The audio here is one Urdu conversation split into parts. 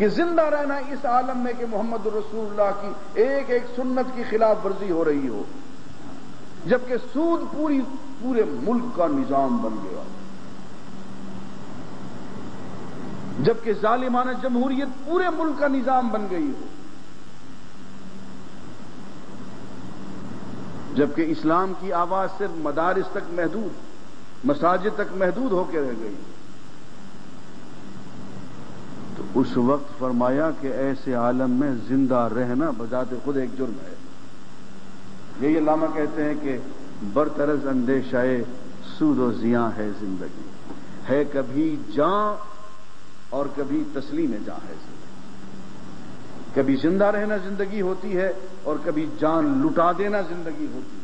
کہ زندہ رہنا اس عالم میں کہ محمد رسول اللہ کی ایک ایک سنت کی خلاف ورزی ہو رہی ہو، جبکہ سود پوری پورے ملک کا نظام بن گیا۔ جبکہ ظالمانہ جمہوریت پورے ملک کا نظام بن گئی ہو۔ جبکہ اسلام کی آواز صرف مدارس تک محدود، مساجد تک محدود ہو کے رہ گئی۔ اس وقت فرمایا کہ ایسے عالم میں زندہ رہنا بذات خود ایک جرم ہے۔ یہی علامہ کہتے ہیں کہ برطرز اندیشہ سود و زیاں ہے زندگی۔ ہے کبھی جاں اور کبھی تسلیم جاں ہے زندگی۔ کبھی زندہ رہنا زندگی ہوتی ہے اور کبھی جان لٹا دینا زندگی ہوتی ہے۔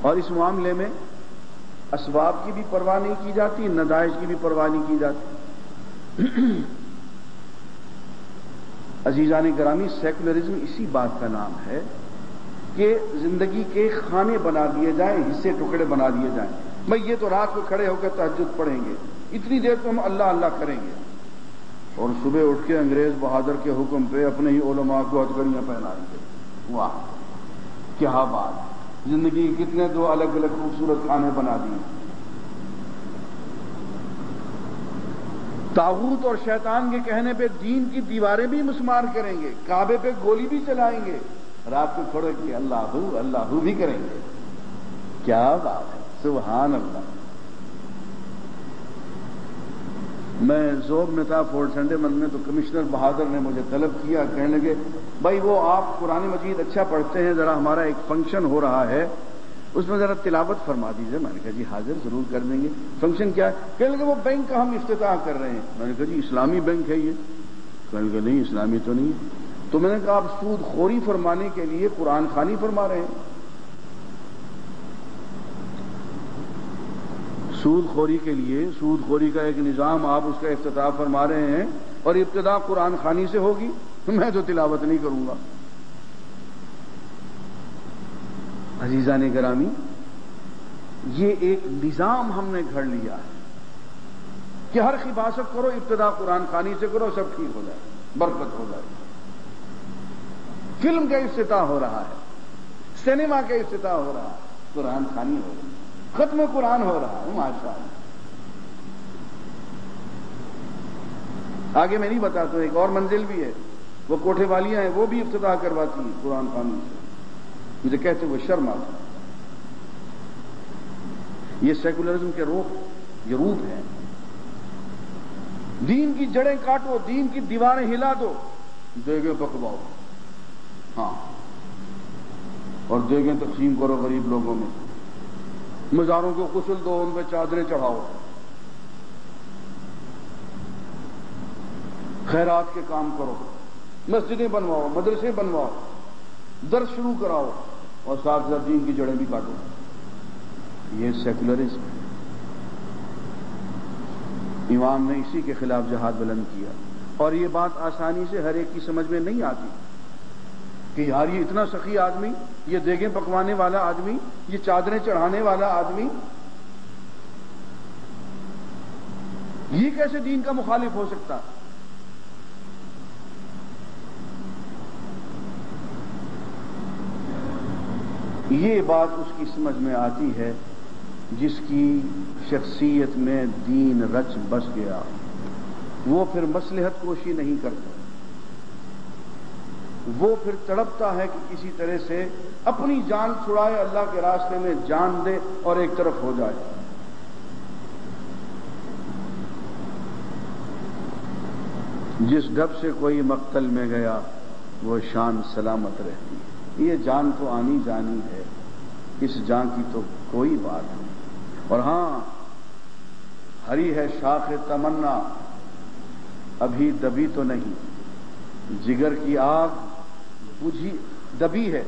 اور اس معاملے میں اسباب کی بھی پرواہ نہیں کی جاتی ندائش کی بھی پرواہ نہیں کی جاتی۔ عزیزان گرامی سیکولرزم اسی بات کا نام ہے کہ زندگی کے کھانے بنا دیے جائیں، حصے ٹکڑے بنا دیے جائیں۔ بھائی یہ تو رات کو کھڑے ہو کر تحجد پڑھیں گے۔ اتنی دیر تو ہم اللہ اللہ کریں گے۔ اور صبح اٹھ کے انگریز بہادر کے حکم پہ اپنے ہی علماء کو ہتھکڑیاں پہنائیں گے واہ، کیا بات۔ زندگی کتنے دو الگ الگ خوبصورت کھانے بنا دیے تاغوت اور شیطان کے کہنے پہ دین کی دیواریں بھی مسمار کریں گے، کعبے پہ گولی بھی چلائیں گے۔ رات کو کھڑے کہ اللہ ہو اللہ ہو بھی کریں گے۔ کیا بات ہے؟ سبحان اللہ۔ میں زوب میں تھا فورٹ سنڈے مند میں تو کمشنر بہادر نے مجھے طلب کیا، کہنے لگے، بھائی وہ آپ قرآن مجید اچھا پڑھتے ہیں، ذرا ہمارا ایک فنکشن ہو رہا ہے۔ اس میں ذرا تلاوت فرما دیجیے میں نے کہا جی حاضر ضرور کر دیں گے۔ فنکشن کیا؟ ہے کہنے لگے، وہ بینک کا ہم افتتاح کر رہے ہیں۔ میں نے کہا جی اسلامی بینک ہے یہ۔ کہنے لگے نہیں، اسلامی تو نہیں۔ تو میں نے کہا، آپ سود خوری فرمانے کے لیے قرآن خانی فرما رہے ہیں۔ سود خوری کے لیے سود خوری کا ایک نظام آپ اس کا افتتاح فرما رہے ہیں اور ابتدا قرآن خانی سے ہوگی۔ میں تو تلاوت نہیں کروں گا۔ عزیزان گرامی، یہ ایک نظام ہم نے گھڑ لیا ہے کہ ہر خباست کرو، ابتدا قرآن خانی سے کرو، سب ٹھیک ہو جائے، برکت ہو جائے۔ فلم کا افتتاح ہو رہا ہے سینما کا افتتاح ہو رہا ہے، قرآن خانی ہو رہی ہے۔ ختم قرآن ہو رہا ہے ماشاء اللہ۔ آگے میں نہیں بتاتا، ایک اور منزل بھی ہے۔ وہ کوٹھے والیاں ہیں، وہ بھی افتتاح کرواتی ہیں قرآن خانی سے مجھے کہتے ہوئے شرم آتا یہ سیکولرزم کے روپ، یہ روپ ہے دین کی جڑیں کاٹو، دین کی دیواریں ہلا دو۔ دیگے پکواؤ ہاں۔ اور دیگیں تقسیم کرو غریب لوگوں میں۔ مزاروں کو کسل دو، ان پہ چادریں چڑھاؤ۔ خیرات کے کام کرو۔ مسجدیں بنواؤ، مدرسے بنواؤ۔ درد شروع کراؤ اور ساتھ ساتھ دین کی جڑیں بھی کاٹو۔ یہ سیکولرزم ہے۔ امام نے اسی کے خلاف جہاد بلند کیا۔ اور یہ بات آسانی سے ہر ایک کی سمجھ میں نہیں آتی۔ کہ یار یہ اتنا سخی آدمی، یہ دیگیں پکوانے والا آدمی، یہ چادریں چڑھانے والا آدمی۔ یہ کیسے دین کا مخالف ہو سکتا؟ یہ بات اس کی سمجھ میں آتی ہے جس کی شخصیت میں دین رچ بس گیا۔ وہ پھر مسلحت کوشی نہیں کرتا۔ وہ پھر تڑپتا ہے کہ کسی طرح سے اپنی جان چھڑائے اللہ کے راستے میں جان دے اور ایک طرف ہو جائے۔ جس ڈب سے کوئی مقتل میں گیا، وہ شان سلامت رہتی ہے۔ یہ جان تو آنی جانی ہے، اس جان کی تو کوئی بات نہیں۔ اور ہاں ہری ہے شاخ تمنا، ابھی دبی تو نہیں۔ جگر کی آگ بجھی دبی ہے،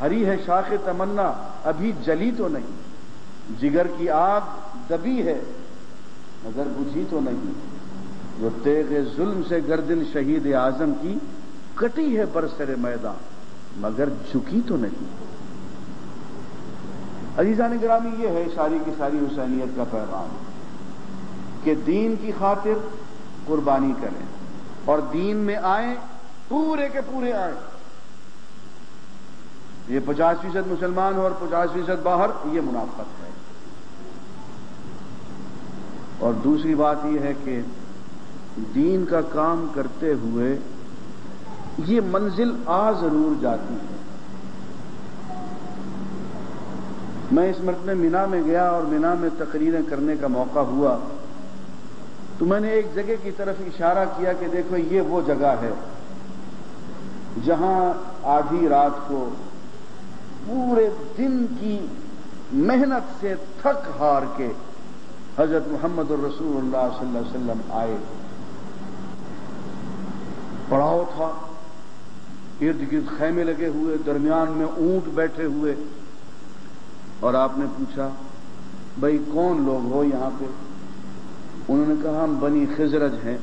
ہری ہے شاخ تمنا، ابھی جلی تو نہیں۔ جگر کی آگ دبی ہے، مگر بجھی تو نہیں۔ جو تیغ ظلم سے گردن شہید اعظم کی کٹی ہے برسر میدان، مگر جھکی تو نہیں۔ عزیزان گرامی، یہ ہے ساری کی ساری حسینیت کا پیغام کہ دین کی خاطر قربانی کریں اور دین میں آئیں، پورے کے پورے آئیں۔ یہ پچاس فیصد مسلمان ہو اور پچاس فیصد باہر، یہ منافقت ہے۔ اور دوسری بات یہ ہے کہ دین کا کام کرتے ہوئے یہ منزل آ ضرور جاتی ہے۔ میں اس مرتبہ مینا میں گیا اور مینا میں تقریریں کرنے کا موقع ہوا۔ تو میں نے ایک جگہ کی طرف اشارہ کیا کہ دیکھو، یہ وہ جگہ ہے جہاں آدھی رات کو پورے دن کی محنت سے تھک ہار کے حضرت محمد الرسول اللہ صلی اللہ علیہ وسلم آئے۔ پڑاؤ تھا، ارد گرد خیمے لگے ہوئے، درمیان میں اونٹ بیٹھے ہوئے۔ اور آپ نے پوچھا، بھائی کون لوگ ہو یہاں پہ؟ انہوں نے کہا، ہم بنی خزرج ہیں،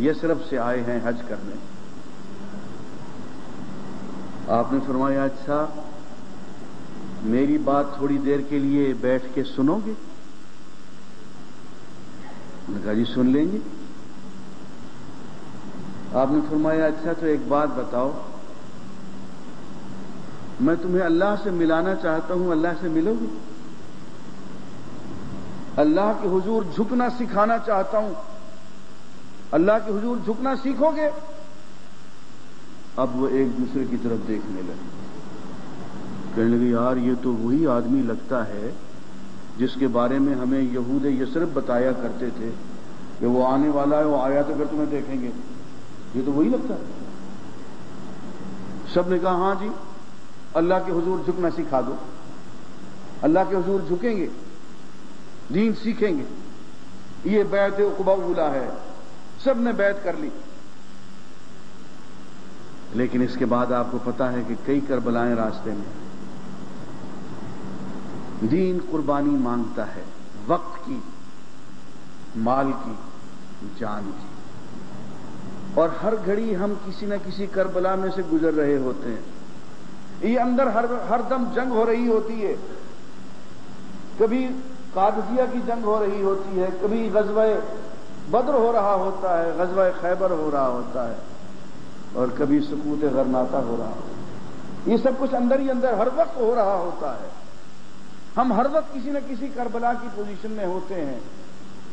یسرف سے آئے ہیں حج کرنے۔ آپ نے فرمایا اچھا میری بات تھوڑی دیر کے لیے بیٹھ کے سنو گے؟ نے کہا جی سن لیں گے۔ آپ نے فرمایا اچھا تو ایک بات بتاؤ۔ میں تمہیں اللہ سے ملانا چاہتا ہوں، اللہ سے ملو گے؟ اللہ کے حضور جھکنا سکھانا چاہتا ہوں۔ اللہ کے حضور جھکنا سیکھو گے؟ اب وہ ایک دوسرے کی طرف دیکھنے لگے۔ کہنے لگے، یار، یہ تو وہی آدمی لگتا ہے جس کے بارے میں ہمیں یہود یسرف بتایا کرتے تھے کہ وہ آنے والا ہے، وہ آیا تو پھر تمہیں دیکھیں گے. یہ تو وہی لگتا ہے۔ سب نے کہا ہاں جی اللہ کے حضور جھکنا سکھا دو۔ اللہ کے حضور جھکیں گے، دین سیکھیں گے۔ یہ بیت اقبا اولا ہے، سب نے بیت کر لی۔ لیکن اس کے بعد آپ کو پتا ہے کہ کئی کربلائیں راستے میں دین قربانی مانگتا ہے، وقت کی، مال کی، جان کی۔ اور ہر گھڑی ہم کسی نہ کسی کربلا میں سے گزر رہے ہوتے ہیں۔ یہ اندر ہر ہر دم جنگ ہو رہی ہوتی ہے۔ کبھی قادسیہ کی جنگ ہو رہی ہوتی ہے، کبھی غزوہ بدر ہو رہا ہوتا ہے، غزوہ خیبر ہو رہا ہوتا ہے۔ اور کبھی سکوت غرناتا ہو رہا ہوتا ہے۔ یہ سب کچھ اندر ہی اندر ہر وقت ہو رہا ہوتا ہے۔ ہم ہر وقت کسی نہ کسی کربلا کی پوزیشن میں ہوتے ہیں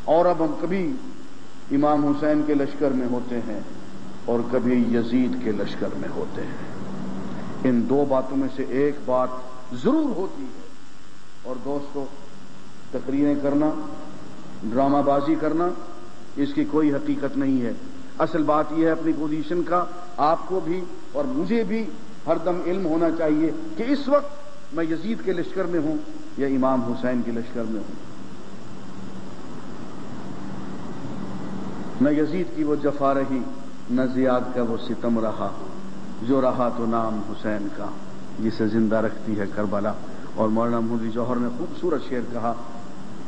اور اب ہم کبھی امام حسین کے لشکر میں ہوتے ہیں اور کبھی یزید کے لشکر میں ہوتے ہیں۔ ان دو باتوں میں سے ایک بات ضرور ہوتی ہے۔ اور دوستو، تقریریں کرنا، ڈرامہ بازی کرنا، اس کی کوئی حقیقت نہیں ہے۔ اصل بات یہ ہے اپنی پوزیشن کا آپ کو بھی اور مجھے بھی ہر دم علم ہونا چاہیے کہ اس وقت میں یزید کے لشکر میں ہوں یا امام حسین کے لشکر میں ہوں؟ نہ یزید کی وہ جفا رہی، نہ زیاد کا وہ ستم رہا، جو رہا تو نام حسین کا، جسے زندہ رکھتی ہے کربلا۔ اور مولانا مودی جوہر نے خوبصورت شعر کہا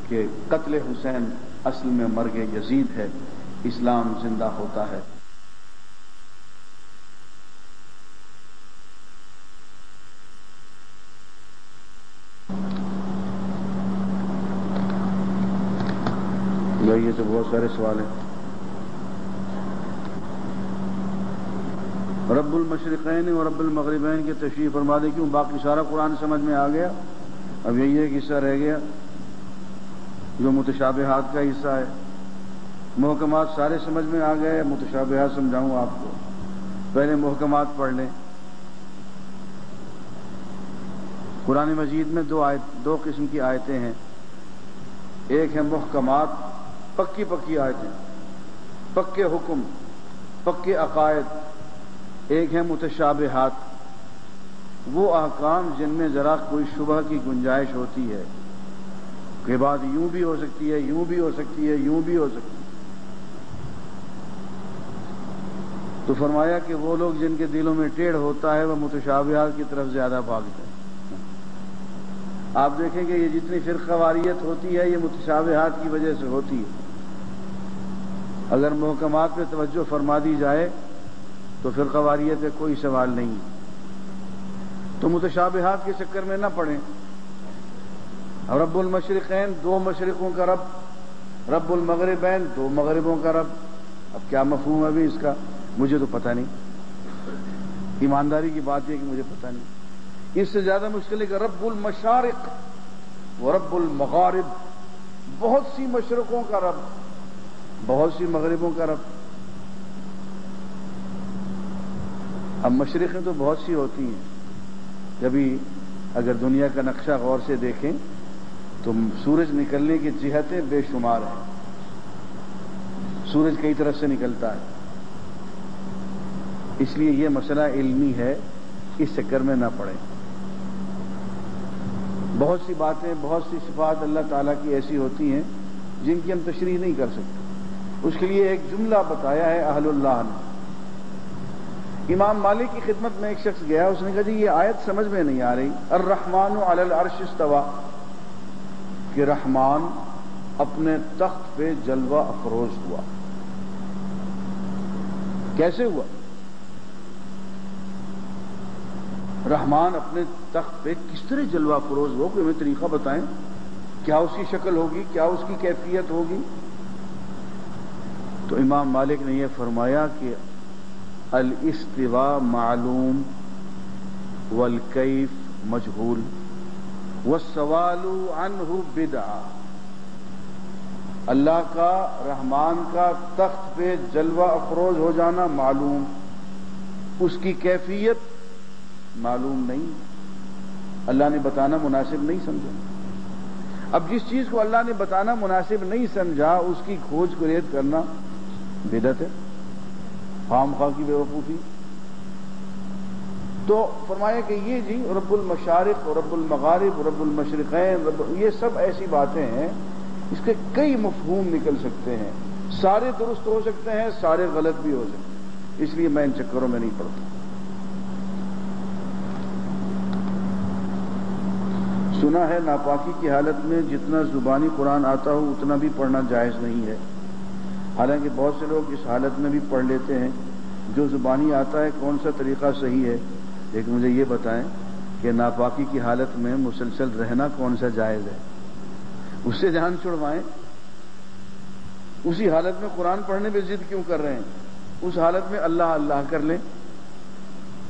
کہ قتل حسین اصل میں مرگ یزید ہے، اسلام زندہ ہوتا ہے۔ یہ تو بہت سارے سوال ہیں۔ رب المشرقین اور رب المغربین کے تشریف فرما دے، کیوں؟ باقی سارا قرآن سمجھ میں آ گیا۔ اب یہی ایک حصہ رہ گیا، جو متشابہات کا حصہ ہے۔ محکمات سارے سمجھ میں آ گئے، متشابہات سمجھاؤں آپ کو۔ پہلے محکمات پڑھ لیں۔ قرآن مجید میں دو آیت، دو قسم کی آیتیں ہیں۔ ایک ہے محکمات پکی پکی آیتیں، پکے حکم، پکے عقائد، ایک ہے متشابہات۔ وہ احکام جن میں ذرا کوئی شبہ کی گنجائش ہوتی ہے۔ کہ بات یوں بھی ہو سکتی ہے، یوں بھی ہو سکتی ہے، یوں بھی ہو سکتی ہے۔ تو فرمایا کہ وہ لوگ جن کے دلوں میں ٹیڑھ ہوتا ہے، وہ متشابہات کی طرف زیادہ بھاگتے ہیں۔ آپ دیکھیں کہ یہ جتنی فرقہ واریت ہوتی ہے، یہ متشابہات کی وجہ سے ہوتی ہے۔ اگر محکمات پہ توجہ فرما دی جائے تو پھر قواریت کا کوئی سوال نہیں۔ تو متشابہات کے چکر میں نہ پڑیں۔ رب المشرقین دو مشرقوں کا رب رب المغربین دو مغربوں کا رب۔ اب کیا مفہوم ہے ابھی اس کا؟ مجھے تو پتہ نہیں۔ ایمانداری کی بات یہ کہ مجھے پتہ نہیں۔ اس سے زیادہ مشکل ہے کہ رب المشارق و رب المغارب، بہت سی مشرقوں کا رب۔ بہت سی مغربوں کا رب۔ اب مشرقیں تو بہت سی ہوتی ہیں۔ جبھی اگر دنیا کا نقشہ غور سے دیکھیں، تو سورج نکلنے کی جہتیں بے شمار ہیں۔ سورج کئی طرف سے نکلتا ہے۔ اس لیے یہ مسئلہ علمی ہے، اس چکر میں نہ پڑے۔ بہت سی باتیں، بہت سی صفات اللہ تعالیٰ کی ایسی ہوتی ہیں جن کی ہم تشریح نہیں کر سکتے۔ اس کے لیے ایک جملہ بتایا ہے اہل اللہ نے۔ امام مالک کی خدمت میں ایک شخص گیا، اس نے کہا جی یہ آیت سمجھ میں نہیں آ رہی۔ الرحمن علی العرش استوا کہ رحمان اپنے تخت پہ جلوہ افروز ہوا۔ کیسے ہوا؟ رحمان اپنے تخت پہ کس طرح جلوہ افروز ہوا؟ کوئی ہمیں طریقہ بتائیں؟ کیا اس کی شکل ہوگی؟ کیا اس کی کیفیت ہوگی؟ تو امام مالک نے یہ فرمایا کہ الاستوا معلوم والکیف مجہول والسوال عنہ بدعہ۔ اللہ کا، رحمان کا تخت پہ جلوہ افروز ہو جانا معلوم۔ اس کی کیفیت معلوم نہیں۔ اللہ نے بتانا مناسب نہیں سمجھا۔ اب جس چیز کو اللہ نے بتانا مناسب نہیں سمجھا، اس کی کھوج کو ریت کرنا بدت ہے، خام خواہ کی بے وقوفی تو فرمایا کہ یہ جی رب المشارق، رب المغارب، رب المشرقین، رب، یہ سب ایسی باتیں ہیں، اس کے کئی مفہوم نکل سکتے ہیں۔ سارے درست ہو سکتے ہیں، سارے غلط بھی ہو سکتے ہیں۔ اس لیے میں ان چکروں میں نہیں پڑتا سنا ہے، ناپاکی کی حالت میں جتنا زبانی قرآن آتا ہو، اتنا بھی پڑھنا جائز نہیں ہے۔ حالانکہ بہت سے لوگ اس حالت میں بھی پڑھ لیتے ہیں، جو زبانی آتا ہے، کون سا طریقہ صحیح ہے؟ لیکن مجھے یہ بتائیں کہ ناپاکی کی حالت میں مسلسل رہنا کون سا جائز ہے؟ اس سے جان چھڑوائیں، اسی حالت میں قرآن پڑھنے پہ ضد کیوں کر رہے ہیں؟ اس حالت میں اللہ اللہ کر لیں۔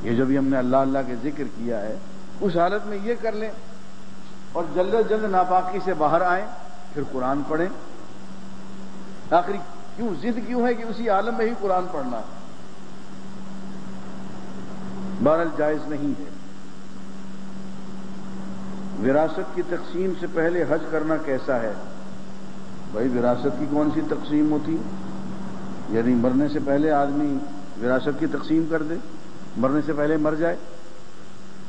یہ جو بھی ہم نے اللہ اللہ کے ذکر کیا ہے، اس حالت میں یہ کر لیں اور جلد جلد ناپاکی سے باہر آئیں، پھر قرآن پڑھیں۔ آخری کیوں ضد کیوں ہے کہ اسی عالم میں ہی قرآن پڑھنا ہے؟ بہرحال جائز نہیں ہے۔ وراثت کی تقسیم سے پہلے حج کرنا کیسا ہے؟ بھائی، وراثت کی کون سی تقسیم ہوتی؟ یعنی مرنے سے پہلے آدمی وراثت کی تقسیم کر دے، مرنے سے پہلے مر جائے۔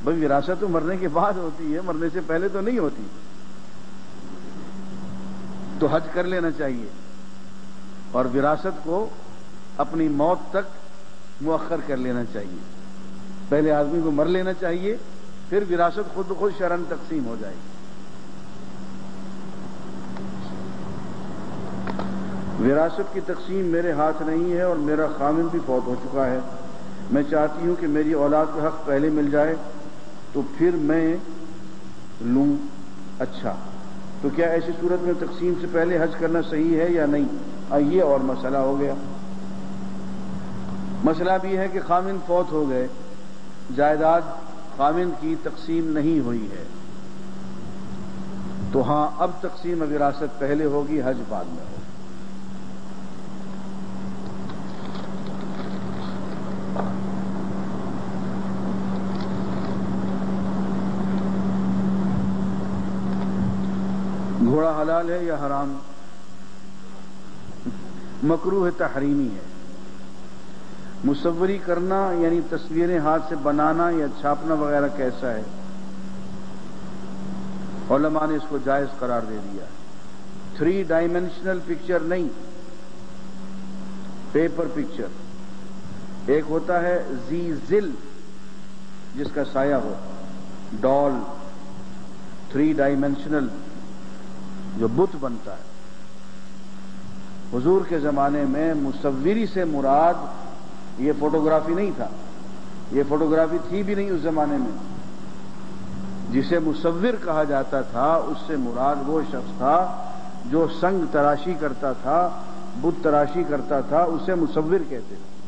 بھائی، وراثت تو مرنے کے بعد ہوتی ہے، مرنے سے پہلے تو نہیں ہوتی۔ تو حج کر لینا چاہیے۔ اور وراثت کو اپنی موت تک مؤخر کر لینا چاہیے۔ پہلے آدمی کو مر لینا چاہیے، پھر وراثت خود خود شرن تقسیم ہو جائے گی۔ وراثت کی تقسیم میرے ہاتھ نہیں ہے اور میرا خامن بھی فوت ہو چکا ہے۔ میں چاہتی ہوں کہ میری اولاد کا حق پہلے مل جائے، تو پھر میں لوں۔ اچھا تو کیا ایسی صورت میں تقسیم سے پہلے حج کرنا صحیح ہے یا نہیں؟ یہ اور مسئلہ ہو گیا۔ مسئلہ بھی ہے کہ خامن فوت ہو گئے۔ جائیداد خامن کی تقسیم نہیں ہوئی ہے۔ تو ہاں اب تقسیم وراثت پہلے ہوگی، حج بعد میں ہوگی۔ گھوڑا حلال ہے یا حرام؟ مکرو ہے تحریمی ہے۔ مصوری کرنا یعنی تصویریں ہاتھ سے بنانا یا چھاپنا وغیرہ کیسا ہے؟ علماء نے اس کو جائز قرار دے دیا۔ تھری ڈائمینشنل پکچر نہیں پیپر پکچر ایک ہوتا ہے زی زل جس کا سایہ ہو ڈال تھری ڈائمینشنل جو بت بنتا ہے۔ حضور کے زمانے میں مصوری سے مراد یہ فوٹوگرافی نہیں تھا۔ یہ فوٹوگرافی تھی بھی نہیں اس زمانے میں۔ جسے مصور کہا جاتا تھا، اس سے مراد وہ شخص تھا جو سنگ تراشی کرتا تھا، بت تراشی کرتا تھا، اسے مصور کہتے تھے۔